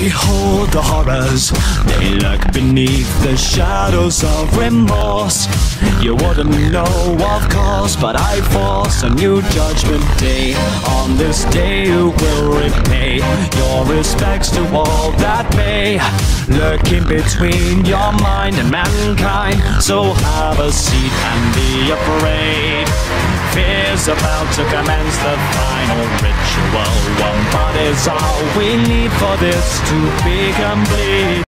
Behold the horrors, they lurk beneath the shadows of remorse. You wouldn't know, of course, but I force a new judgment day. On this day, you will repay your respects to all that may lurk in between your mind and mankind. So have a seat and be afraid. Fear's about to commence the final ritual. Body's all we need for this to be complete.